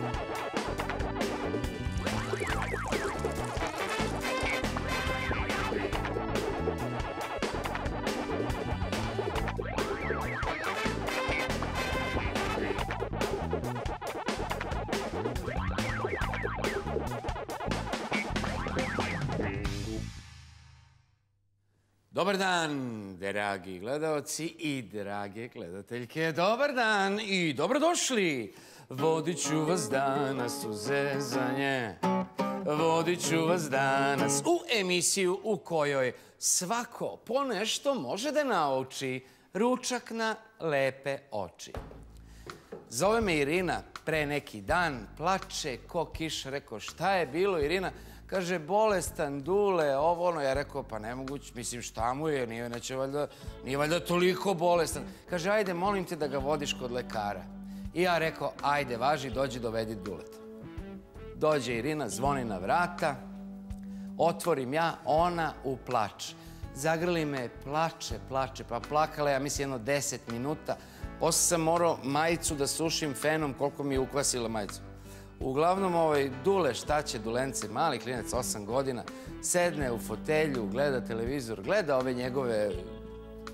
you Dobar dan, dragi gledalci i drage gledateljke. Dobar dan i dobrodošli. Vodit ću vas danas u zezanje. Vodit ću vas danas u emisiju u kojoj svako ponešto može da nauči ručak na lepe oči. Zove me Irina pre neki dan, plače ko kiš. Rekao, šta je bilo Irina? Kaže, bolestan, dule, ovo, ono. Ja rekao, pa nemoguće, mislim, šta mu je, nije, neće valjda, nije valjda toliko bolestan. Kaže, ajde, molim te da ga vodiš kod lekara. I ja rekao, ajde, važi, dođi, dovedi duleta. Dođe Irina, zvoni na vrata, otvorim ja, ona u plač. Zagrli me, plače, plače, pa plakala ja, mislim, jedno deset minuta. Posle sam morao majicu da sušim fenom, koliko mi je ukvasila majicu. Uglavnom, ovaj, Dule, šta će Dulence, mali klinac, 8 godina, sedne u fotelju, gleda televizor, gleda ove njegove,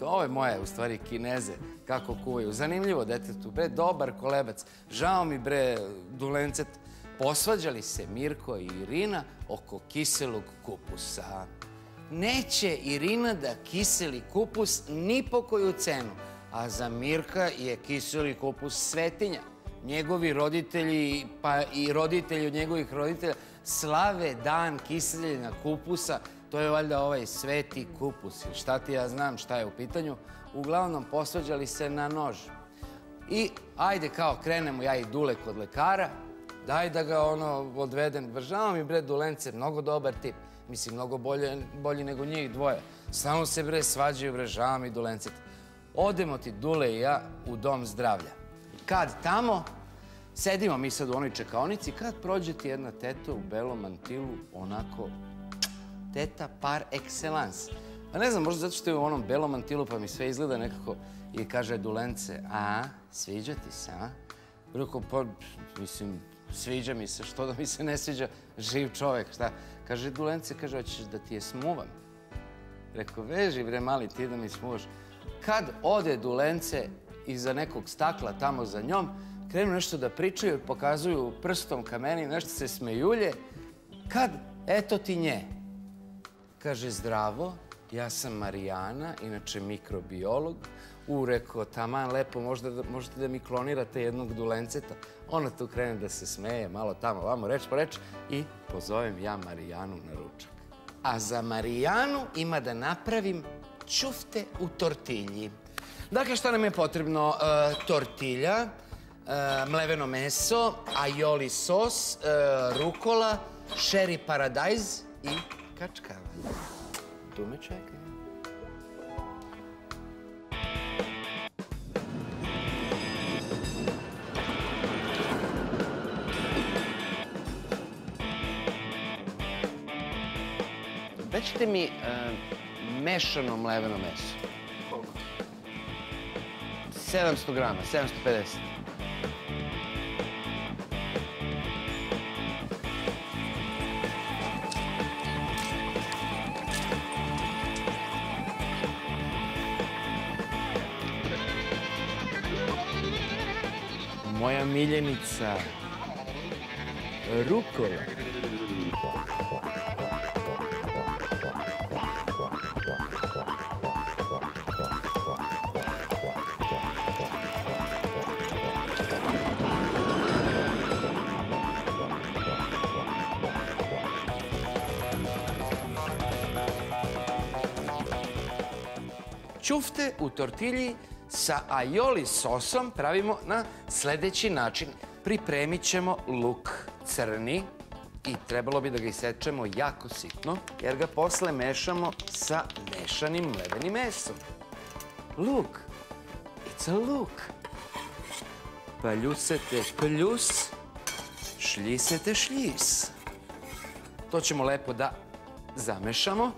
ove moje, u stvari, kineze, kako kuvaju. Zanimljivo detetu, bre, dobar kolebac. Žao mi, bre, Dulencet. Posvađali se Mirko i Irina oko kiselog kupusa. Neće Irina da kiseli kupus ni po koju cenu, a za Mirka je kiseli kupus svetinja njegovi roditelji, pa i roditelji od njegovih roditelja, slave dan kiseljenja kupusa. To je valjda ovaj sveti kupus. Šta ti ja znam šta je u pitanju. Uglavnom, posvađali se na nož. I ajde kao krenemo ja i Dule kod lekara, daj da ga ono odvedem. Žao mi bre Dulence, mnogo dobar tip. Mislim, mnogo bolji nego njih dvoje. Samo se bre svađaju, bre, žao mi Dulence. Odemo ti Dule i ja u dom zdravlja kad tamo, sedimo mi sad u onoj čekaonici, kad prođe ti jedna teta u belom mantilu, onako, teta par excellence. Pa ne znam, možda zato što je u onom belom mantilu, pa mi sve izgleda nekako i kaže Dulence, a, sviđa ti se, a? Rekao, pa, mislim, sviđa mi se, što da mi se ne sviđa, živ čovek, šta? Kaže, Dulence, kaže, hoćeš da ti je smuvam? Rekao, veži bre, mali, ti da mi smuvaš. Kad ode Dulence, iza nekog stakla tamo za njom, krenu nešto da pričaju, pokazuju prstom ka meni, nešto se smejulje. Kad, eto ti nje. Kaže, zdravo, ja sam Marijana, inače mikrobiolog. U, rekao, taman, lepo, da, možete da mi klonirate jednog dulenceta. Ona tu krene da se smeje, malo tamo, vamo, reč po reč, i pozovem ja Marijanu na ručak. A za Marijanu ima da napravim ćufte u tortilji. Dakle, šta nam je potrebno? E, tortilja, e, mleveno meso, aioli sos, e, rukola, sherry paradajz i kačkava. Tu me čekaj. Daćete mi mešano mleveno meso. 700 grama, 750. Moja miljenica rukola. Ćufte u tortilji sa aioli sosom pravimo na sledeći način. Pripremit ćemo luk crni i trebalo bi da ga isečemo jako sitno, jer ga posle mešamo sa mešanim mlevenim mesom. Luk. It's a look. Paljusete pljus, šljisete šljis. To ćemo lepo da zamešamo.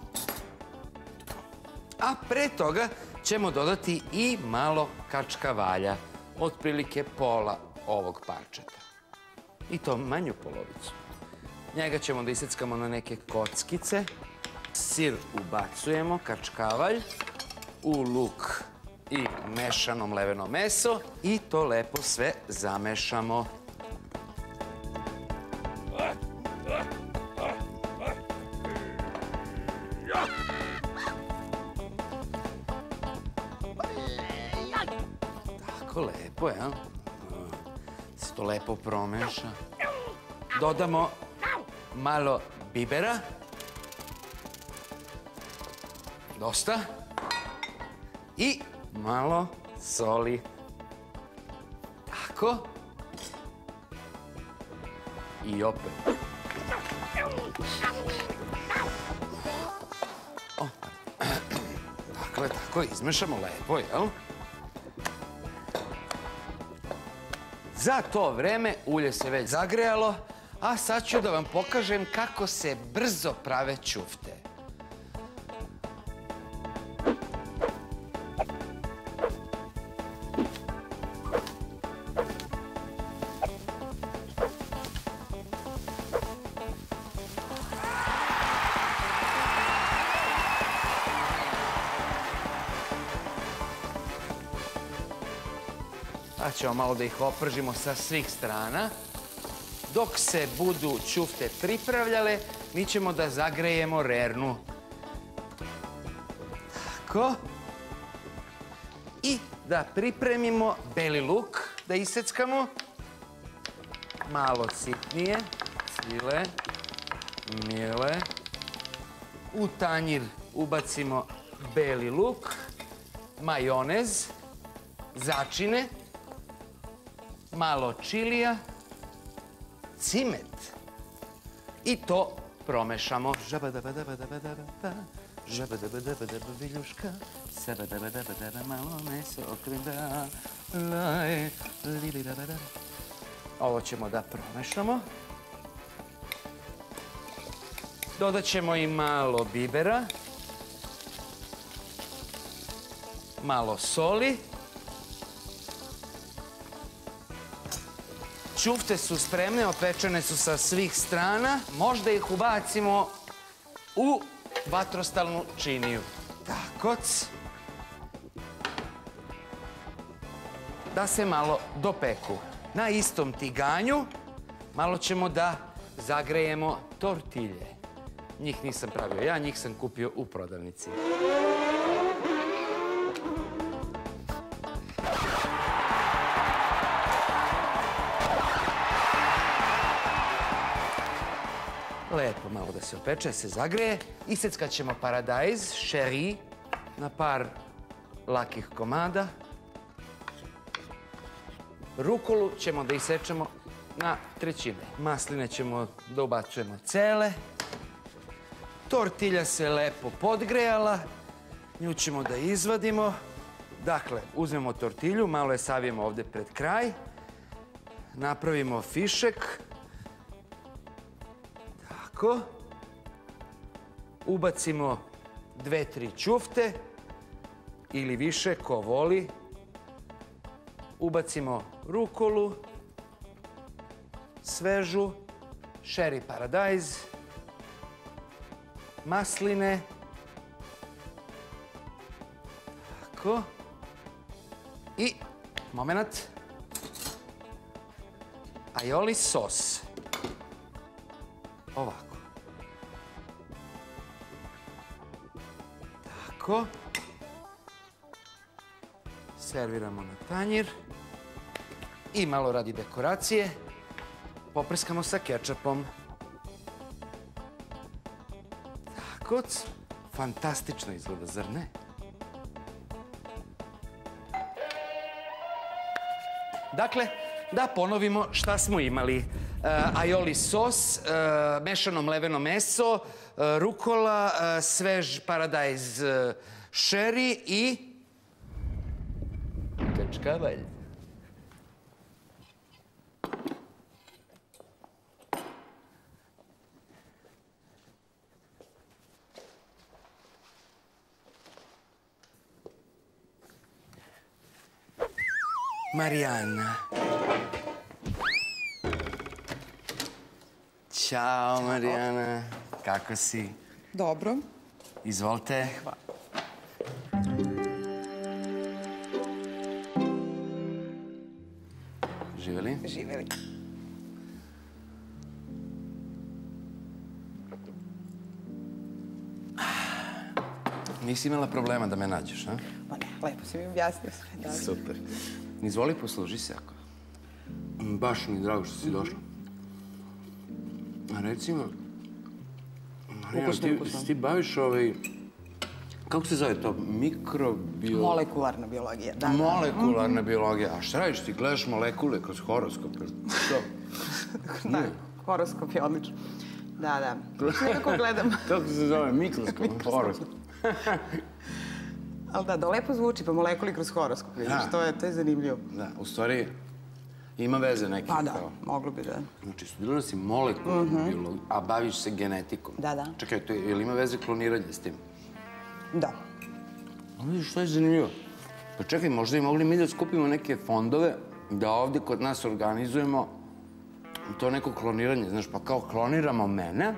A pre toga ćemo dodati i malo kačkavalja, otprilike pola ovog parčeta. I to manju polovicu. Njega ćemo da iseckamo na neke kockice. Sir ubacujemo, kačkavalj, u luk i mešano mleveno meso i to lepo sve zamešamo. Lepo promeša. Dodamo malo bibera. Dosta. I malo soli. Tako. I opet. O. Dakle, tako izmešamo lepo, jel? Za to vreme ulje se već zagrejalo, a sad ću da vam pokažem kako se brzo prave ćufte. Pa ćemo malo da ih opržimo sa svih strana. Dok se budu ćufte pripravljale, mi ćemo da zagrejemo rernu. Tako. I da pripremimo beli luk, da iseckamo. Malo sitnije, cvile, mile. U tanjir ubacimo beli luk, majonez, začine, malo čilija, cimet i to promešamo. Žabadabadabadaba viljuška, sabadabadabadaba malo meso okrinda, laj, lilidabada. Ovo ćemo da promešamo. Dodat ćemo i malo bibera, malo soli, Ćufte su spremne, opečene su sa svih strana. Možda ih ubacimo u vatrostalnu činiju. Takoc. Da se malo dopeku. Na istom tiganju malo ćemo da zagrejemo tortilje. Njih nisam pravio ja, njih sam kupio u prodavnici. Se opeče, se zagreje. Iseckat ćemo paradajz, šeri, na par lakih komada. Rukolu ćemo da isečemo na trećine. Masline ćemo da ubacujemo cele. Tortilja se lepo podgrejala. Nju ćemo da izvadimo. Dakle, uzmemo tortilju, malo je savijemo ovde pred kraj. Napravimo fišek. Tako. Ubacimo dve, tri ćufte ili više, ko voli. Ubacimo rukolu, svežu, šeri paradajz, masline. Tako. I, moment, aioli sos. Ovako. Tako. Serviramo na tanjir. I malo radi dekoracije. Poprskamo sa kečapom. Tako. Fantastično izgleda, zar ne? Dakle, da ponovimo šta smo imali. Uh, aioli sos, uh, mešano mleveno meso, uh, rukola, svež paradajz šeri i... Kačkavalj. Marijana. Ćao, Marijana. Kako si? Dobro. Izvolite. Živeli? Živeli. Nisi imala problema da me nađeš, a? Ma ne, lepo si mi objasnio sve. Da. Super. Izvoli, posluži se ako. Baš mi je drago što si došla. A recimo, Marijana, Ukusno, ti, ukusno. ti baviš ovaj... Kako se zove to? Mikrobio... Molekularna biologija, da. da. Molekularna biologija. A šta radiš? Ti gledaš molekule kroz horoskop. Što? Da, horoskop je odlično. Da, da. Nekako gledam. Kako se zove? Mikroskop. Horoskop. Ali da, da lepo zvuči, pa molekuli kroz horoskop, vidiš, Da. to je, to je zanimljivo. Da, u stvari, ima veze neki. Pa da, kao. moglo bi da. Znači, studirala si molekularnu biologiju, a baviš se genetikom. Da, da. Čekaj, to je, je li ima veze kloniranje s tim? Da. A vidiš, što je zanimljivo. Pa čekaj, možda i mogli mi da skupimo neke fondove, da ovde kod nas organizujemo to neko kloniranje, znaš, pa kao kloniramo mene,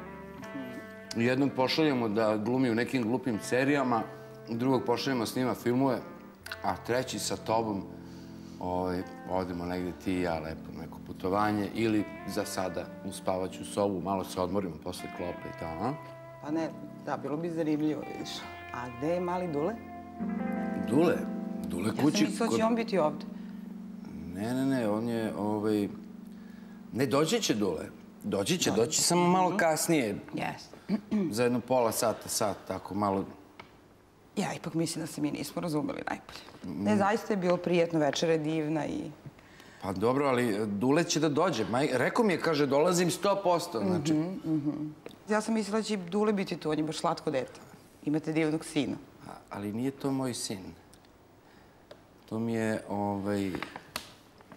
jednog pošaljemo da glumi u nekim glupim serijama, drugog pošaljemo da snima filmove, a treći sa tobom ovaj, odemo negde ti i ja lepo na neko putovanje ili za sada u spavaću sobu, malo se odmorimo posle klope i tamo? Pa ne, da, bilo bi zanimljivo, vidiš. A gde je mali Dule? Dule, Dule Ja kući... sam mislila da će on biti ovde. Ne, ne, ne, on je, ovaj... Ne, doći će Dule. Doći će, doći samo malo kasnije. Jeste. Za jedno pola sata, sat, tako malo... Ja ipak mislim da se mi nismo razumeli najbolje. Ne, zaista je bilo prijetno, večera je divna i... Pa dobro, ali Dule će da dođe. Maj, rekao mi je, kaže, dolazim 100%. Znači, Ja sam mislila da će Dule biti tu, on je baš slatko dete. Imate divnog sina. a- ali nije to moj sin. To mi je, ovaj...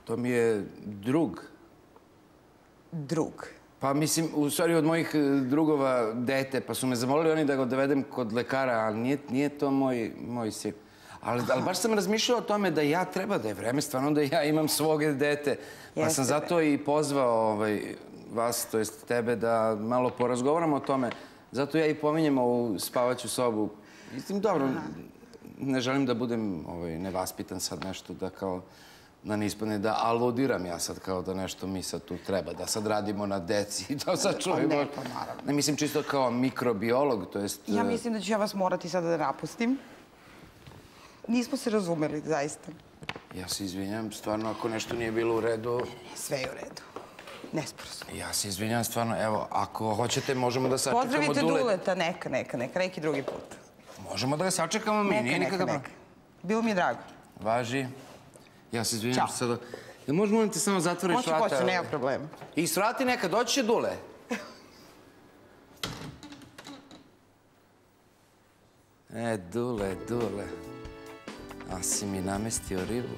To mi je drug. Drug. Pa mislim, u stvari od mojih e, drugova dete, pa su me zamolili oni da ga dovedem kod lekara, ali nije, nije to moj, moj sin. Ali, ali baš sam razmišljao o tome da ja treba, da je vreme stvarno da ja imam svog dete. Pa Jeste, sam zato i pozvao ovaj, vas, to jest tebe, da malo porazgovaramo o tome. Zato ja i pominjem ovu spavaću sobu. Mislim, dobro, ne želim da budem ovaj, nevaspitan sad nešto, da kao da ne ispadne da aludiram ja sad kao da nešto mi sad tu treba, da sad radimo na deci i da sad čujemo. ne, pa naravno. Ne, mislim čisto kao mikrobiolog, to jest... Ja e, mislim da ću ja vas morati sada da napustim. Nismo se razumeli, zaista. Ja se izvinjam, stvarno, ako nešto nije bilo u redu, Sve je u redu. Nesporazum. ja se izvinjam, stvarno, evo, ako hoćete, možemo da sačekamo Pozdravite Dule. Duleta, neka, neka, neka, neki drugi put. Možemo da ga sačekamo mi, Neka, nije neka, nikakav neka. Bilo mi je drago. Važi. Ja se izvinjam Ćao. sada. Jel možeš molim te samo zatvoriš vrata? hoću, nema problema. I svrati neka, doći će Dule. E, Dule, Dule. A si mi namestio ribu.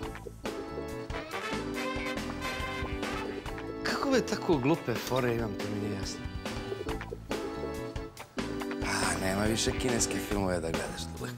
Kako be tako glupe fore imam, to mi nije jasno. Pa, nema više kineske filmove da gledaš, Dule.